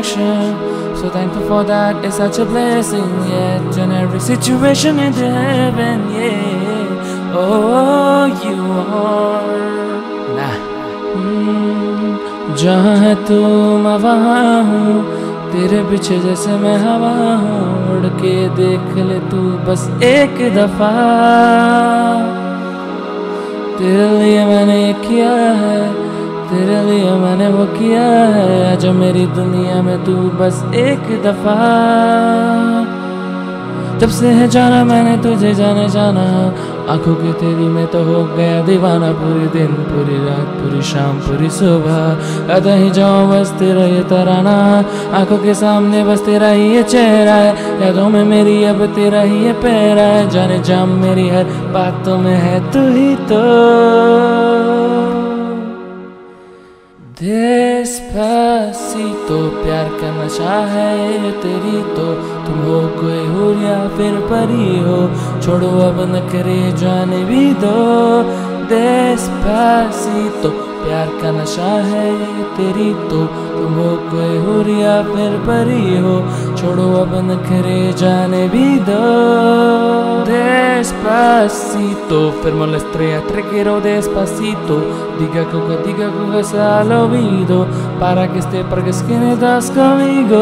connection. So thankful for that, it's such a blessing. Yeah, turn every situation into heaven. Yeah, oh, you are. Nah. Hmm, जहाँ है तू मैं वहाँ हूँ तेरे पीछे जैसे मैं हवा हूँ उड़ के देख ले तू बस एक दफ़ा तेरे लिए मैंने किया है तेरे लिए मैंने वो किया है, जो मेरी दुनिया में तू बस एक दफ़ा। जब से है जाना मैंने तुझे जाने जाना, आँखों की तेरी में तो हो गया दीवाना। पूरी दिन, पूरी रात, पूरी शाम, पूरी सुबह अदा ही जाओ बस तेरा ये तराना। आँखों के सामने बस तेरा ही ये चेहरा है, यादों में मेरी अब तेरा ही ये पैरा है। जाने जाम मेरी हर बातों में है तू ही तो। Despacito प्यार का नशा है ये तेरी तो तुम हो कोई हो या फिर परी हो छोड़ो अब न करे जाने भी दो Despacito प्यार का नशा है ये तेरी तो तुम हो कोई हो या फिर परी हो छोड़ो अब न करे जाने भी दो Despacito Fermo le estrella, te quiero despacito. Diga coca, diga coca al oído Para que esté, para que es que das conmigo